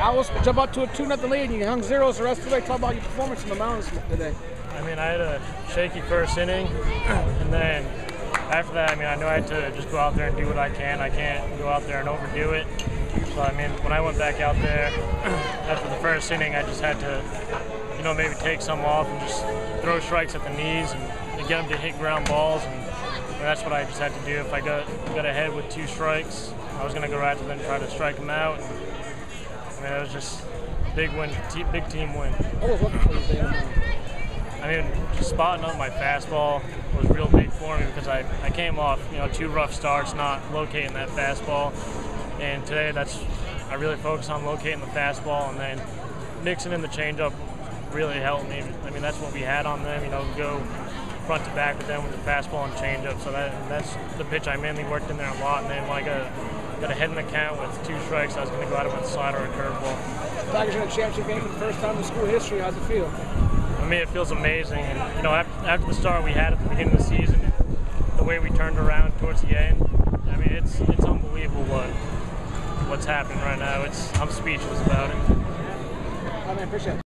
Owls jump out to a 2 nothing lead and you hung zeros the rest of the way. Talk about your performance in the mountains today. I mean, I had a shaky first inning, and then after that, I mean, I knew I had to just go out there and do what I can. I can't go out there and overdo it. So, I mean, when I went back out there after the first inning, I just had to, you know, maybe take some off and just throw strikes at the knees and, get them to hit ground balls. And, and that's what I just had to do. If I got, got ahead with two strikes, I was going to go right to them and try to strike them out. And, I mean, it was just a big win, big team win. What was looking for you today? I mean, just spotting up my fastball was real big for me because I, I came off, you know, two rough starts, not locating that fastball. And today, that's I really focused on locating the fastball and then mixing in the changeup really helped me. I mean, that's what we had on them, you know, go front to back with them with the fastball and changeup. So that that's the pitch I mainly worked in there a lot. And then when uh, I got, got ahead in the count with two strikes, I was going to go out with a slider or a curveball. Tigers in a championship game for the first time in school history. How's it feel? I mean, it feels amazing. And, you know, after, after the start we had at the beginning of the season, the way we turned around towards the end, I mean, it's it's unbelievable what what's happening right now. It's I'm speechless about it. I mean, appreciate it.